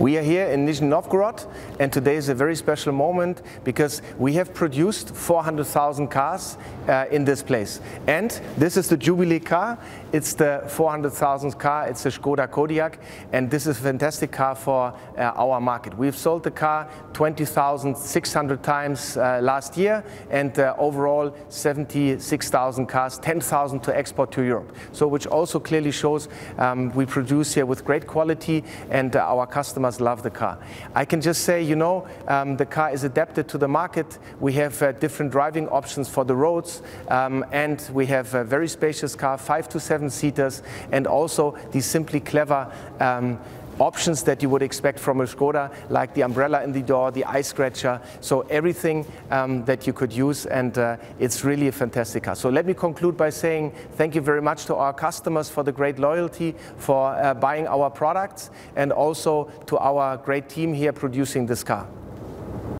We are here in Nizhny Novgorod and today is a very special moment because we have produced 400,000 cars uh, in this place. And this is the Jubilee car. It's the 400,000th car. It's the Skoda Kodiaq and this is a fantastic car for uh, our market. We've sold the car 20,600 times uh, last year and uh, overall 76,000 cars, 10,000 to export to Europe. So which also clearly shows um, we produce here with great quality and uh, our customers customers love the car. I can just say, you know, um, the car is adapted to the market. We have uh, different driving options for the roads, um, and we have a very spacious car, five to seven seaters, and also these simply clever um, options that you would expect from a Skoda, like the umbrella in the door, the eye scratcher, so everything um, that you could use, and uh, it's really a fantastic car. So let me conclude by saying thank you very much to our customers for the great loyalty, for uh, buying our products, and also to our great team here producing this car.